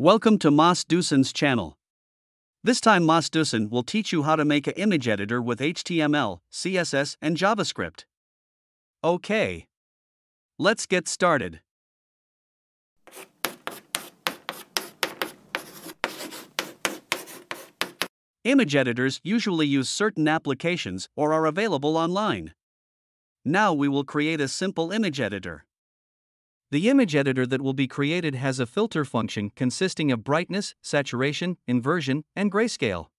Welcome to Mas Dusin's channel. This time Mas Dusin will teach you how to make an image editor with HTML, CSS and JavaScript. Okay. Let's get started. Image editors usually use certain applications or are available online. Now we will create a simple image editor. The image editor that will be created has a filter function consisting of brightness, saturation, inversion, and grayscale.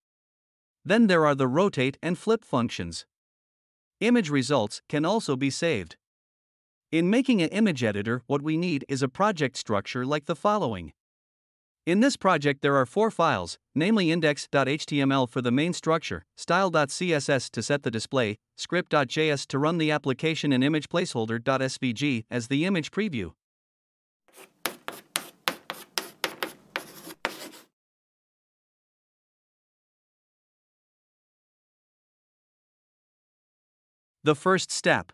Then there are the rotate and flip functions. Image results can also be saved. In making an image editor, what we need is a project structure like the following. In this project, there are four files, namely index.html for the main structure, style.css to set the display, script.js to run the application, and image placeholder.svg as the image preview. The first step.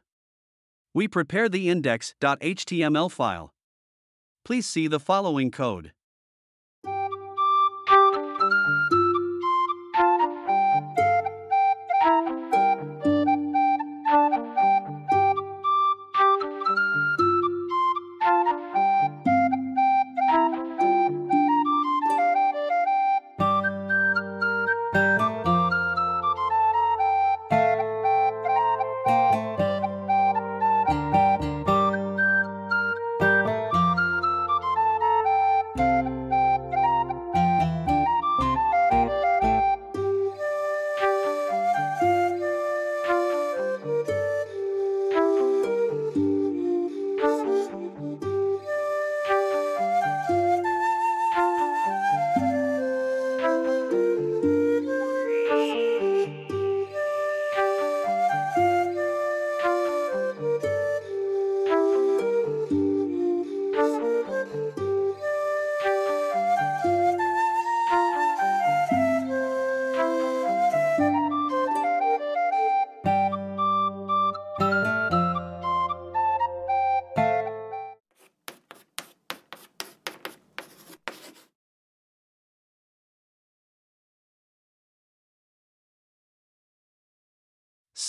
We prepare the index.html file. Please see the following code.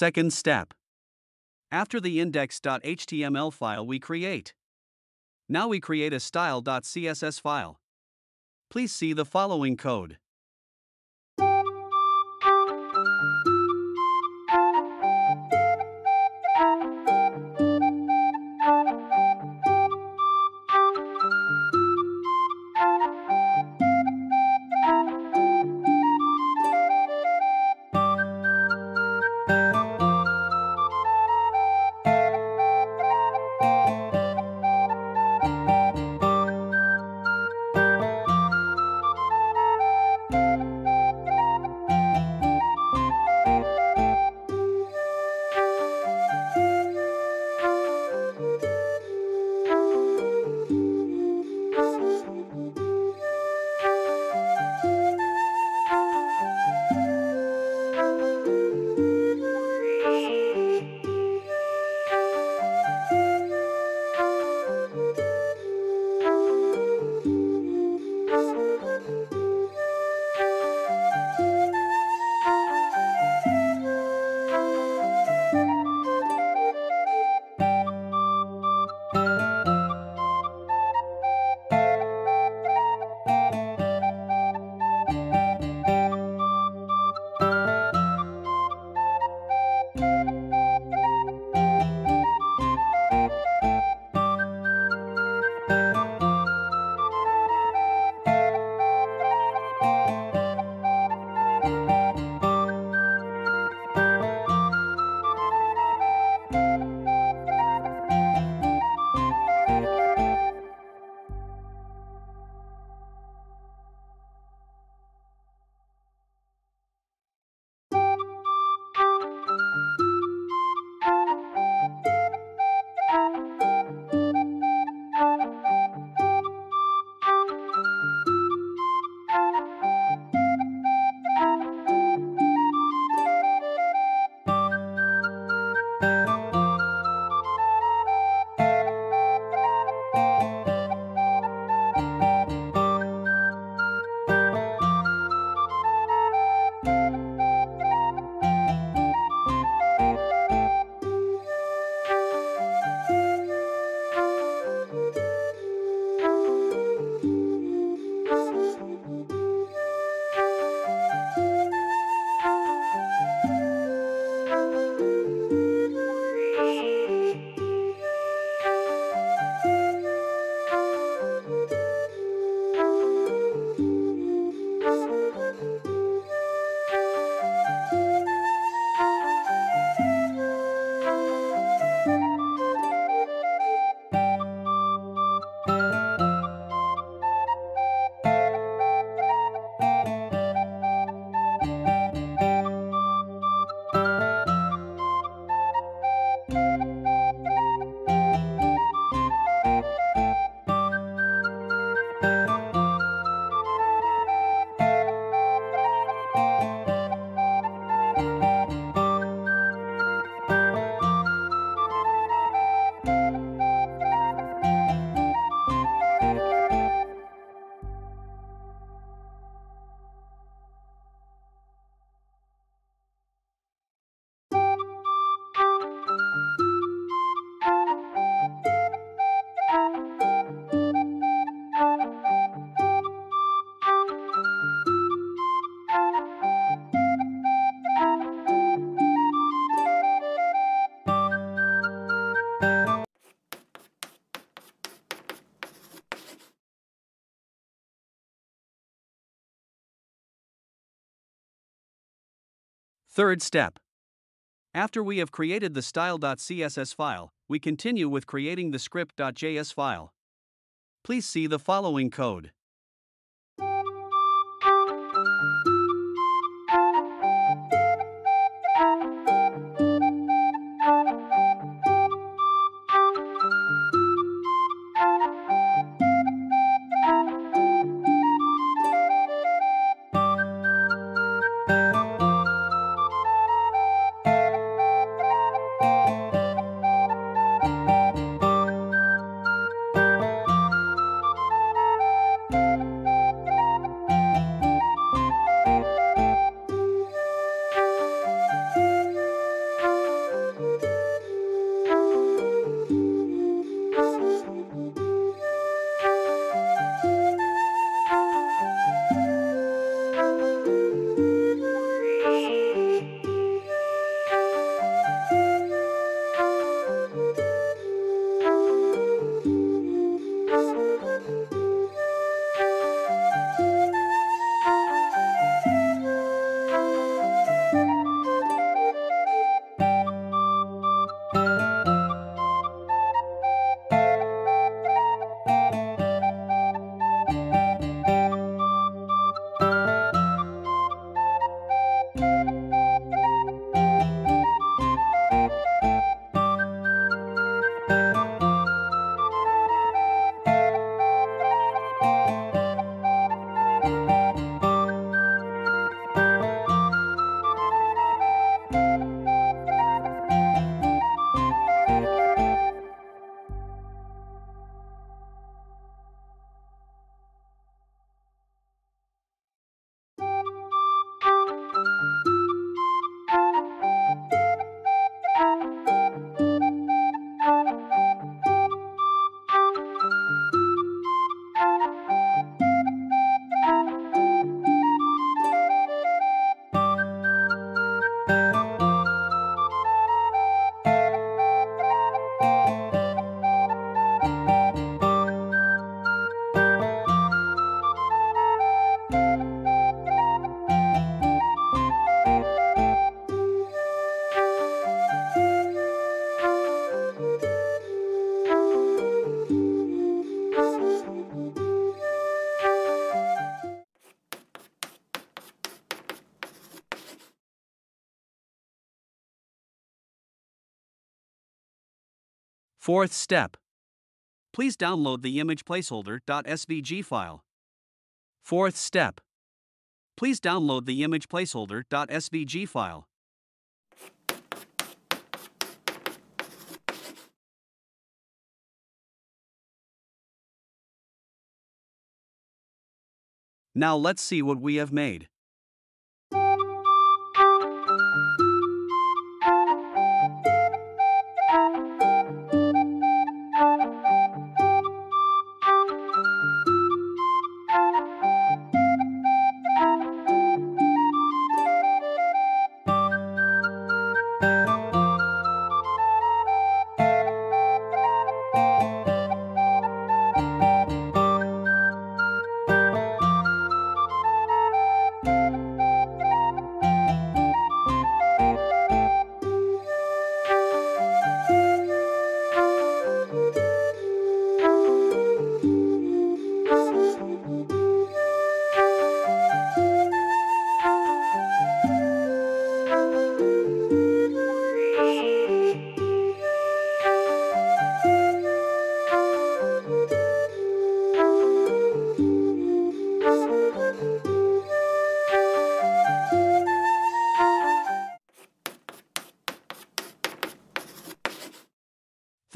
Second step. After the index.html file we create. Now we create a style.css file. Please see the following code. Third step. After we have created the style.css file, we continue with creating the script.js file. Please see the following code. Fourth step. Please download the image placeholder.svg file. Fourth step. Please download the image placeholder.svg file. Now let's see what we have made.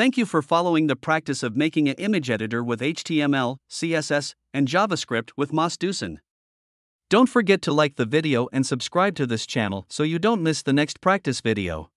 Thank you for following the practice of making an image editor with HTML, CSS, and JavaScript with Mas Dusin. Don't forget to like the video and subscribe to this channel so you don't miss the next practice video.